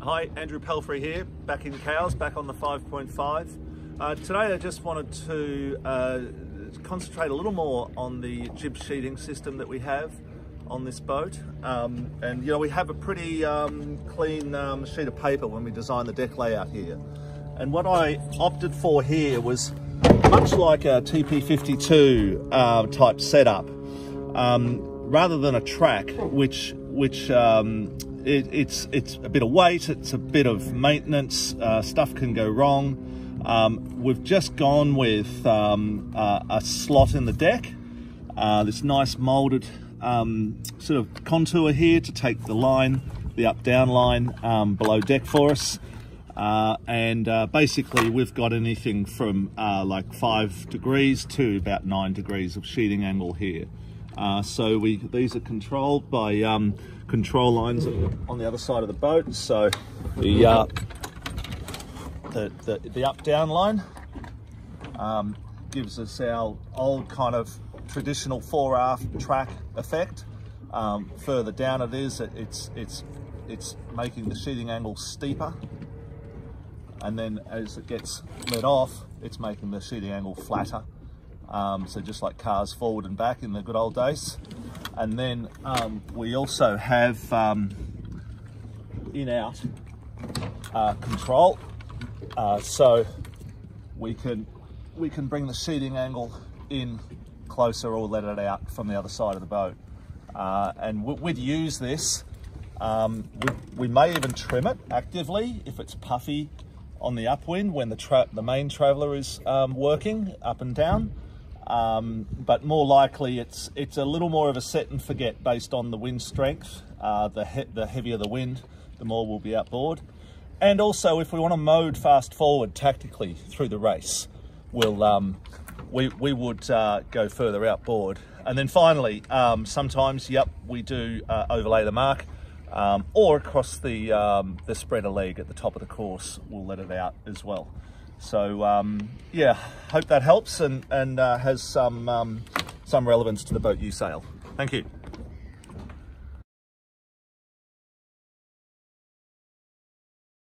Hi, Andrew Palfrey here, back in Cowes, back on the 5.5. Uh, today I just wanted to uh, concentrate a little more on the jib sheeting system that we have on this boat. Um, and you know, we have a pretty um, clean um, sheet of paper when we design the deck layout here. And what I opted for here was much like a TP52 uh, type setup, um, rather than a track, which which um, it, it's it's a bit of weight, it's a bit of maintenance, uh, stuff can go wrong. Um, we've just gone with um, uh, a slot in the deck, uh, this nice molded um, sort of contour here to take the line, the up-down line um, below deck for us. Uh, and uh, basically we've got anything from uh, like five degrees to about nine degrees of sheeting angle here. Uh, so we these are controlled by um, control lines on the other side of the boat. So the uh, the, the, the up down line um, gives us our old kind of traditional fore aft track effect. Um, further down it is, it, it's it's it's making the sheeting angle steeper and then as it gets let off it's making the sheeting angle flatter um, so just like cars forward and back in the good old days. And then um, we also have um, in-out uh, control. Uh, so we can, we can bring the sheeting angle in closer or let it out from the other side of the boat. Uh, and we'd use this, um, we, we may even trim it actively if it's puffy on the upwind when the, the main traveller is um, working up and down. Um, but more likely it's it's a little more of a set and forget based on the wind strength. Uh, the, he the heavier the wind, the more we'll be outboard. And also if we want to mode fast forward tactically through the race, we'll, um, we, we would uh, go further outboard. And then finally, um, sometimes, yep, we do uh, overlay the mark um, or across the, um, the spreader leg at the top of the course, we'll let it out as well. So um, yeah, hope that helps and, and uh, has some, um, some relevance to the boat you sail. Thank you.